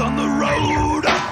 on the road.